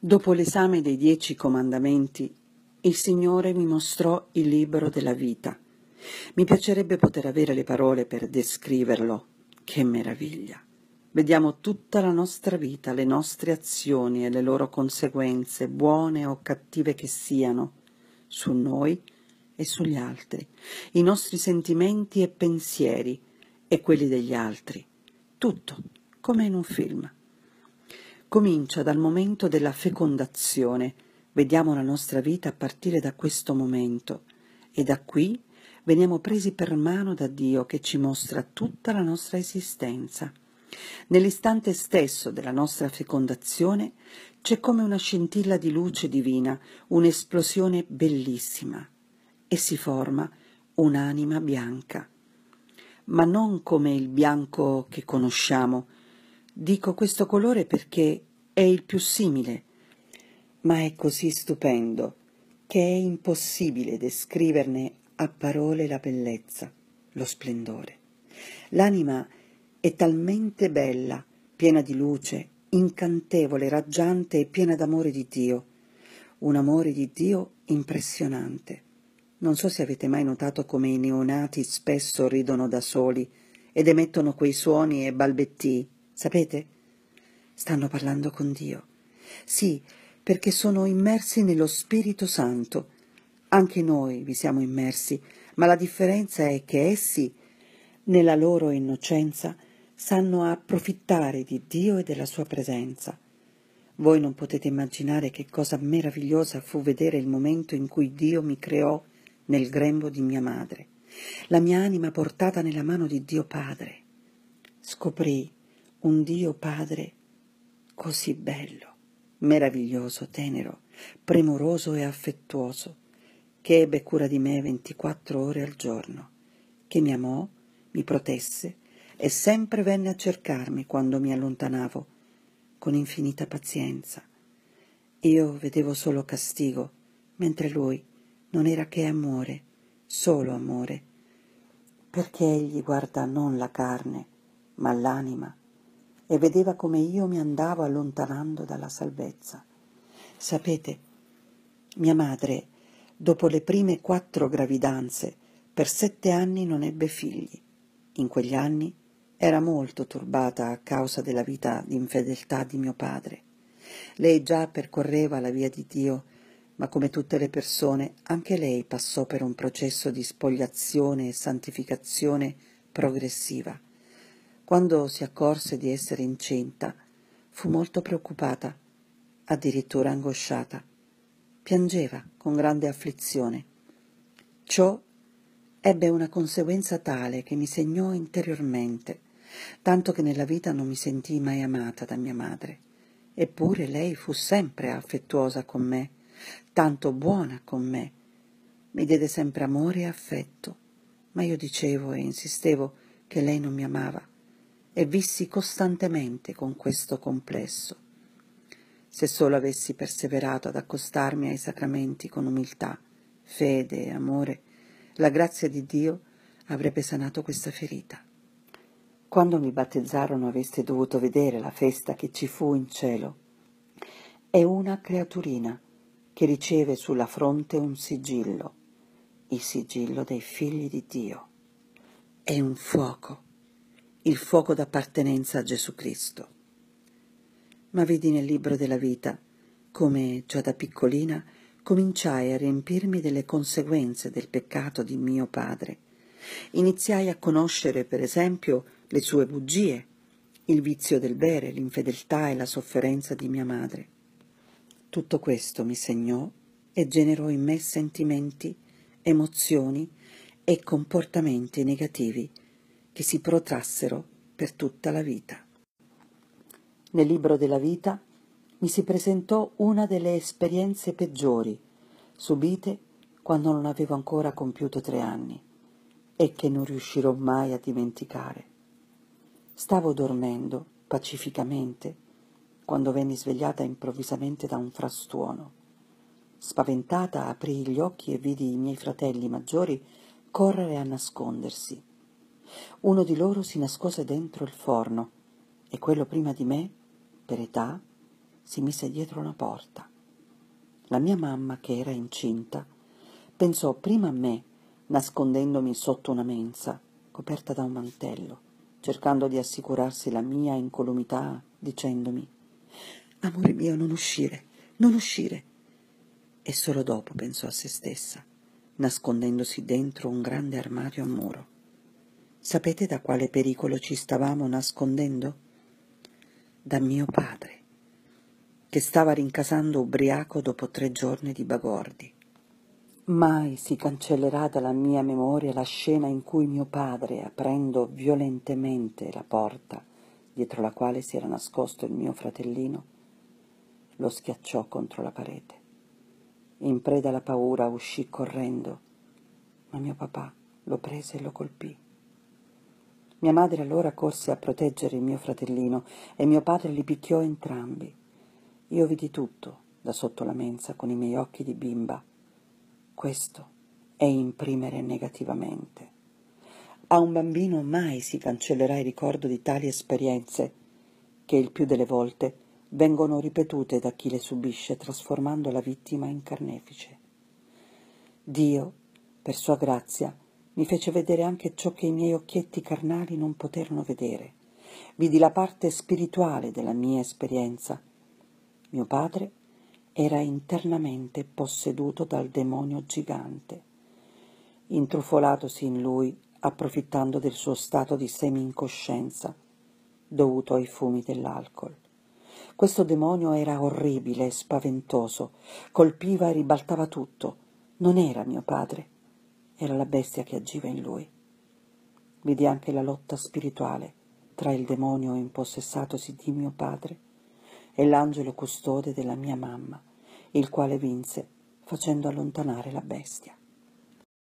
Dopo l'esame dei dieci comandamenti, il Signore mi mostrò il libro della vita. Mi piacerebbe poter avere le parole per descriverlo. Che meraviglia! Vediamo tutta la nostra vita, le nostre azioni e le loro conseguenze, buone o cattive che siano, su noi e sugli altri, i nostri sentimenti e pensieri e quelli degli altri. Tutto, come in un film. Comincia dal momento della fecondazione, vediamo la nostra vita a partire da questo momento e da qui veniamo presi per mano da Dio che ci mostra tutta la nostra esistenza. Nell'istante stesso della nostra fecondazione c'è come una scintilla di luce divina, un'esplosione bellissima e si forma un'anima bianca. Ma non come il bianco che conosciamo, Dico questo colore perché è il più simile, ma è così stupendo che è impossibile descriverne a parole la bellezza, lo splendore. L'anima è talmente bella, piena di luce, incantevole, raggiante e piena d'amore di Dio. Un amore di Dio impressionante. Non so se avete mai notato come i neonati spesso ridono da soli ed emettono quei suoni e balbettii Sapete? Stanno parlando con Dio. Sì, perché sono immersi nello Spirito Santo. Anche noi vi siamo immersi, ma la differenza è che essi, nella loro innocenza, sanno approfittare di Dio e della sua presenza. Voi non potete immaginare che cosa meravigliosa fu vedere il momento in cui Dio mi creò nel grembo di mia madre, la mia anima portata nella mano di Dio Padre. Scoprì un Dio Padre così bello, meraviglioso, tenero, premuroso e affettuoso, che ebbe cura di me 24 ore al giorno, che mi amò, mi protesse e sempre venne a cercarmi quando mi allontanavo, con infinita pazienza. Io vedevo solo castigo, mentre lui non era che amore, solo amore, perché egli guarda non la carne, ma l'anima e vedeva come io mi andavo allontanando dalla salvezza. Sapete, mia madre, dopo le prime quattro gravidanze, per sette anni non ebbe figli. In quegli anni era molto turbata a causa della vita di infedeltà di mio padre. Lei già percorreva la via di Dio, ma come tutte le persone, anche lei passò per un processo di spogliazione e santificazione progressiva. Quando si accorse di essere incinta, fu molto preoccupata, addirittura angosciata. Piangeva con grande afflizione. Ciò ebbe una conseguenza tale che mi segnò interiormente, tanto che nella vita non mi sentii mai amata da mia madre. Eppure lei fu sempre affettuosa con me, tanto buona con me. Mi diede sempre amore e affetto, ma io dicevo e insistevo che lei non mi amava e vissi costantemente con questo complesso. Se solo avessi perseverato ad accostarmi ai sacramenti con umiltà, fede e amore, la grazia di Dio avrebbe sanato questa ferita. Quando mi battezzarono avreste dovuto vedere la festa che ci fu in cielo. È una creaturina che riceve sulla fronte un sigillo, il sigillo dei figli di Dio. È un fuoco il fuoco d'appartenenza a Gesù Cristo. Ma vedi nel libro della vita come già da piccolina cominciai a riempirmi delle conseguenze del peccato di mio padre. Iniziai a conoscere, per esempio, le sue bugie, il vizio del bere, l'infedeltà e la sofferenza di mia madre. Tutto questo mi segnò e generò in me sentimenti, emozioni e comportamenti negativi che si protrassero per tutta la vita. Nel libro della vita mi si presentò una delle esperienze peggiori subite quando non avevo ancora compiuto tre anni e che non riuscirò mai a dimenticare. Stavo dormendo pacificamente quando venni svegliata improvvisamente da un frastuono. Spaventata aprii gli occhi e vidi i miei fratelli maggiori correre a nascondersi. Uno di loro si nascose dentro il forno e quello prima di me, per età, si mise dietro una porta. La mia mamma, che era incinta, pensò prima a me, nascondendomi sotto una mensa, coperta da un mantello, cercando di assicurarsi la mia incolumità, dicendomi Amore mio, non uscire, non uscire. E solo dopo pensò a se stessa, nascondendosi dentro un grande armadio a muro. Sapete da quale pericolo ci stavamo nascondendo? Da mio padre, che stava rincasando ubriaco dopo tre giorni di bagordi. Mai si cancellerà dalla mia memoria la scena in cui mio padre, aprendo violentemente la porta dietro la quale si era nascosto il mio fratellino, lo schiacciò contro la parete. In preda alla paura uscì correndo, ma mio papà lo prese e lo colpì. Mia madre allora corse a proteggere il mio fratellino e mio padre li picchiò entrambi. Io vidi tutto da sotto la mensa con i miei occhi di bimba questo è imprimere negativamente. A un bambino mai si cancellerà il ricordo di tali esperienze che il più delle volte vengono ripetute da chi le subisce trasformando la vittima in carnefice. Dio, per sua grazia, mi fece vedere anche ciò che i miei occhietti carnali non poterono vedere. Vidi la parte spirituale della mia esperienza. Mio padre era internamente posseduto dal demonio gigante, intrufolatosi in lui approfittando del suo stato di semi-incoscienza dovuto ai fumi dell'alcol. Questo demonio era orribile e spaventoso, colpiva e ribaltava tutto. Non era mio padre, era la bestia che agiva in lui. Vidi anche la lotta spirituale tra il demonio impossessatosi di mio padre e l'angelo custode della mia mamma, il quale vinse facendo allontanare la bestia.